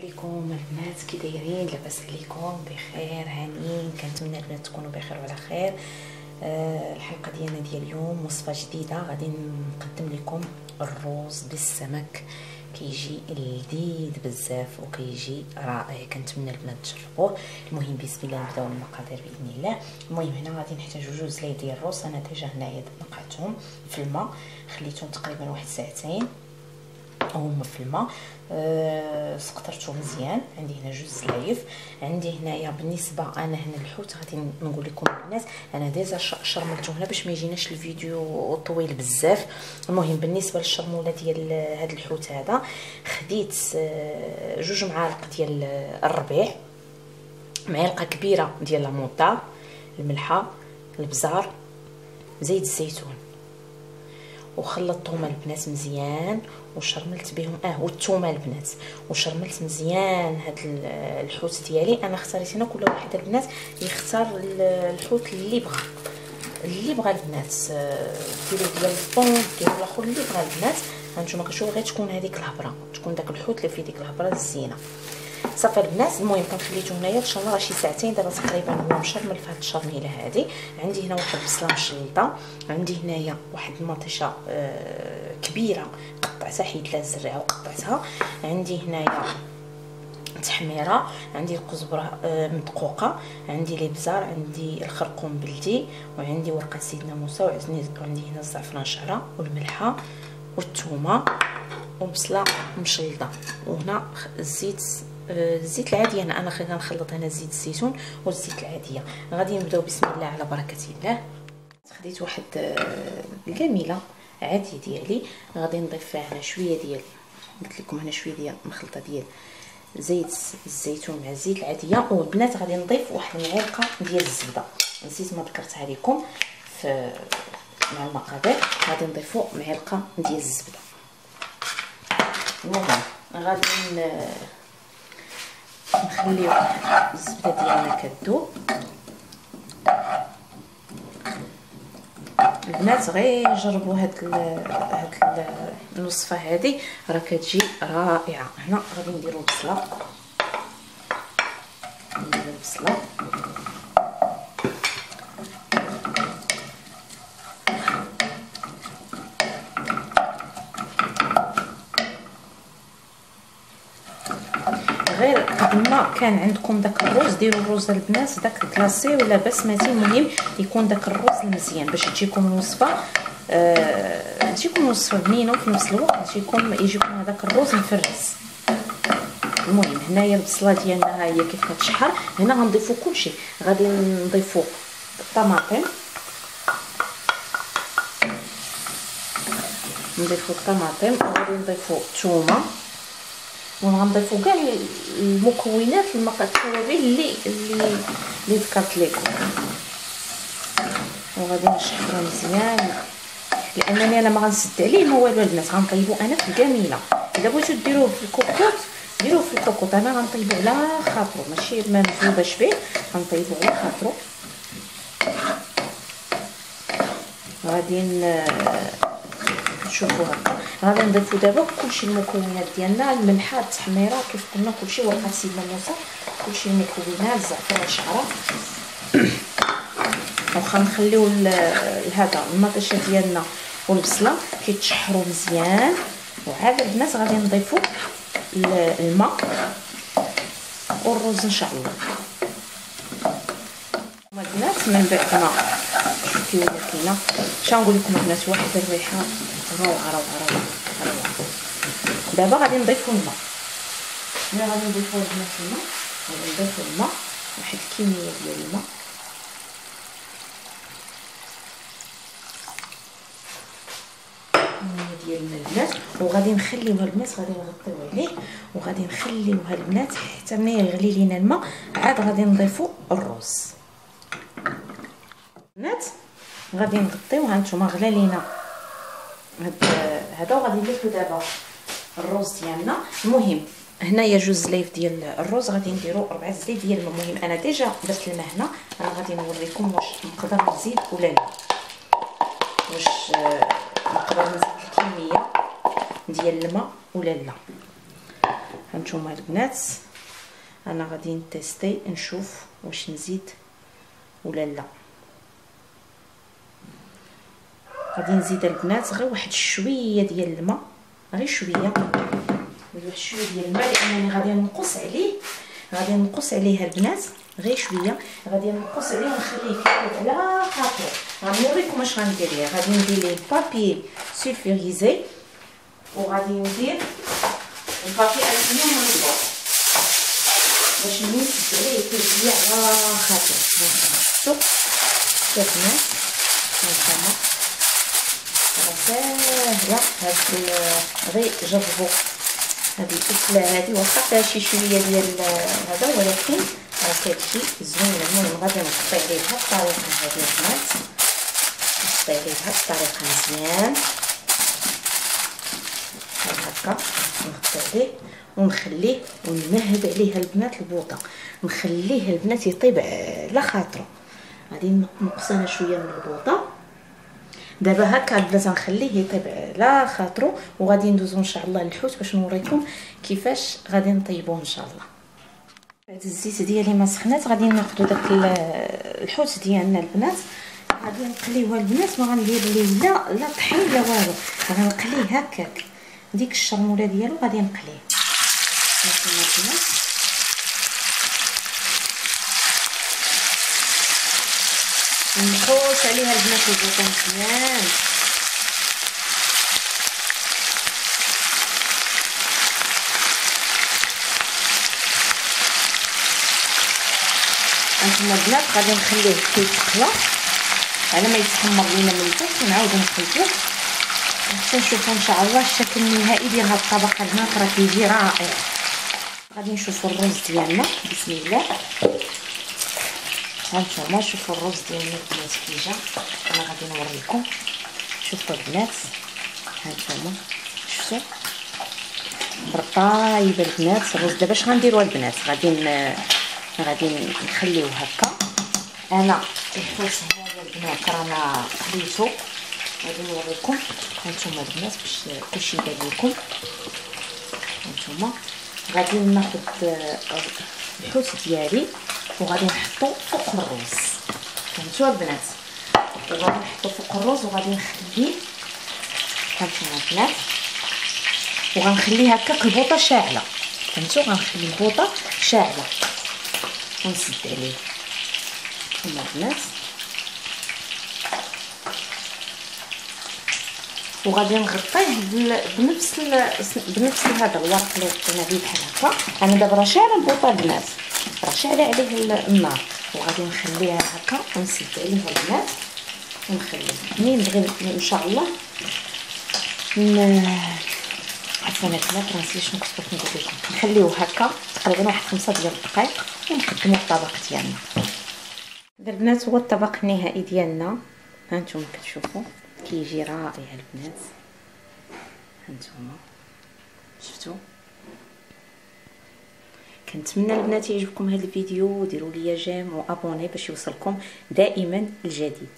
عليكم البنات كي دايرين لاباس عليكم بخير هانيين كنتمنى البنات تكونوا بخير وعلى خير. آه الحلقة ديالنا ديال اليوم وصفة جديدة. غادي نقدم لكم الروز بالسمك. كيجي لذيذ بزاف وكيجي رائع. كنتمنى البنات تجربوه. المهم بسم الله نبدأو المقادير بإذن الله. المهم هنا غادي نحتاجو جوج زلايف ديال الروز. أنا déjà هنايا نقعتهم في الماء. خليتهم تقريبا واحد ساعتين. هما في الماء أه مزيان. عندي هنا جوج زلايف. عندي هنايا بالنسبة أنا هنا الحوت غادي نقول لكم الناس. أنا déjà شرملته هنا باش ما يجيناش الفيديو طويل بزاف. المهم بالنسبة للشرمولة ديال هذا الحوت هذا خديت أه جوج معالق ديال الربيع معلقة كبيرة ديال la moutarde الملحة البزار زيت الزيتون. وخلطتهم البنات مزيان وشرملت بهم. آه والثومه البنات. وشرملت مزيان هاد الحوت ديالي. أنا اختاريت هنا كل واحد البنات يختار الحوت اللي بغى. اللي بغى البنات. ديروا ديال البون ديروا الآخر اللي بغى البنات. هانتوما كتشوفوا غير تكون هذيك الهبرة. تكون داك الحوت اللي فيه ديك الهبرة الزينة. صافي البنات المهم كنخليته هنايا إن شاء الله شي ساعتين دابا تقريبا هو مشرمل في هاد الشرميله هادي. عندي هنا واحد البصلة مشلطة عندي هنايا واحد المطيشه آه كبيرة قطعتها حيت لها الزريعه وقطعتها. عندي هنايا تحميرة عندي القزبرة آه مدقوقة عندي الإبزار عندي الخرقوم بلدي وعندي ورقة سيدنا موسى وعندي هنا الزعفران شعره والملحة والثومة وبصلة مشلطة. وهنا الزيت الزيت العادية أنا أنا غنخلط هنا زيت الزيتون والزيت العادية. غادي نبداو بسم الله على بركة الله. خديت واحد الكميله عادي ديالي. غادي نضيف فيها هنا شوية ديال قلت لكم هنا شوية ديال مخلطة ديال زيت الزيتون مع الزيت العادية. والبنات غادي نضيف واحد المعلقة ديال الزبدة. نسيت ما ذكرتها لكم في مع المقادير. غادي نضيفوا معلقة ديال الزبدة. المهم غادي نخليو الزبده ديالنا كتذوب البنات غير جربوا هاد ال هاد الوصفة هذه راه كتجي رائعة. هنا غادي نديرو البصلة. نديرو البصلة. غير قد ما كان عندكم داك الروز ديروا الروز البنات داك كلاسي ولا بسمتي المهم يكون داك الروز المزيان باش تجيكم الوصفة. آه تجيكم الوصفة بنينه وفي نفس الوقت تجيكم يجيكم هذاك الروز مفرز المهم هنايا البصلة ديالنا ها هي كيف كتشحر. هنا غنضيفوا كلشي غادي نضيفوا الطماطم. نضيفوا الطماطم. وغادي نضيفوا الثومه وغنضيفوا كاع المكونات التوابل اللي اللي اللي ذكرت لكم وغادي نشحروا مزيان. لأنني أنا ما غنسد عليه ما والو البنات غنطيبو أنا في الكاميله إلا بغيتو ديروه في الكوكوط ديروه في الكوكوط أنا غنطيبو على خاطرو. ماشي ما مذوباش به. غنطيبو على خاطرو. غادي شوفوا هكا. غادي نضيفوا دابا كلشي المكونات ديالنا الملحه التحميره كيف قلنا كلشي ورقه سيدنا موسى كلشي المكونات الزعفران الشعره واخا نخليو هذا المطيشه ديالنا والبصلة كيتشحروا مزيان. وعاد البنات غادي نضيفوا الماء والرز إن شاء الله. البنات من بعد ما شوفي ولا كاينة اش نقول لكم البنات واحد الريحة. روعه روعه روعه روعه دابا غادي نضيفوا الماء. ملي غادي البنات الماء غادي نضيفوا الماء واحد الكميه ديال الماء. ديال البنات. وغادي نخليوها البنات غادي نغطيو عليه. وغادي نخليوها البنات حتى ملي يغلي لينا الماء. عاد غادي نضيفوا الرز البنات غادي نغطيو. ها نتوما غلا لينا. هذا وغادي نديرو دابا الرز ديالنا. المهم هنايا جوج زلايف ديال الرز غادي نديرو ربع زلايف ديال الماء. المهم أنا déjà درت الماء هنا أنا غادي نوريكم واش نقدر نزيد ولا لا. واش نقدر نزيد الكمية ديال الماء ولا لا. هانتوما البنات. أنا غادي نتيستي نشوف واش نزيد ولا لا. غادي نزيد البنات غير واحد شوية ديال الماء غير شوية. واحد شوية ديال الماء لأنني غادي نقص عليه غادي نقص عليه البنات غير شوية. غادي نقص عليه ونخليه يكون على خاطر. غنوريكم اش غندير ليه. غادي ندير ليه بابي سولفوريزي وغادي ندير البابي الومنيوم من الفوق باش نسد عليه يكون على خاطر. شوف شوفنا هانتوما ساهله هاد غير جربوا هذه الاكله هذه واخا فيها شي شوية ديال هذا ولكن راه كتجي زوينه المهم غادي نقطع عليه بهاد الطريقة هذه البنات نقطع عليه بهاد الطريقة مزيان بحال هكا نقطع عليه ونخليه ونمهد عليه البنات البوطه نخليه البنات يطيب على خاطرو غادي نقص أنا شوية من البوطه دابا هكا البنات غنخليه يطيب على خاطرو وغادي ندوزو إن شاء الله للحوت باش نوريكم كيفاش غادي نطيبوه إن شاء الله. بعد الزيت ديالي ما سخنات غادي ناخذ داك الحوت ديالنا البنات. غادي نقليوه البنات ما غندير ليه لا لا طحين لا والو. غنقليه هكاك. ديك الشرمولة ديالو غادي نقليه. نخوص عليها البنات البوطه مزيان. هانتوما البنات غادي نخليه كيتقلى على ما يتحمر لينا من الفوق ونعاودو نقلبوه حتى نشوفو إن شاء الله الشكل النهائي ديال هاد الطبق البنات راه كيجي رائع. غادي نشوفو الرز ديالنا. بسم الله. هانتوما شوفوا الرز ديالنا البنات كي جا أنا غادي نوريكم شوفوا البنات هانتوما شفتوا طايب البنات الرز دابا اش غنديروا البنات غادي غادي نخليوه هكا أنا الحوت هذا البنات رانا خليتو غادي نوريكم هانتوما البنات باش كلشي يبان لكم هانتوما غادي ناخذ الحوت ديالي وغادي نحطو فوق الرز. فهمتوا البنات؟ وغادي نحطو فوق الرز وغادي نخليه فهمتوا البنات. وغنخليه هكاك البوطه شاعلة. فهمتوا غنخلي البوطه شاعلة. ونسد عليه. هما البنات. وغادي نغطيه بنفس بنفس هذا الورق اللي حطينا به بحال هكا. أنا دابا راه شاعله البوطه البنات راه شاعله عليه النار وغادي نخليها هكا ونسد عليه البنات. ونخليه ملي نبغي إن شاء الله. عفوا البنات راه نسيت شنو كنت نقول لكم. نخليوه هكا. تقريبا واحد خمسة ديال الدقائق. ونقدمو الطبق ديالنا. البنات هو الطبق النهائي ديالنا. هانتوما كتشوفوا. كيجي رائع البنات هانتوما. شفتوا كنتمنى البنات يعجبكم هذا الفيديو. وديروا لي جيم وابوني باش يوصلكم دائما الجديد.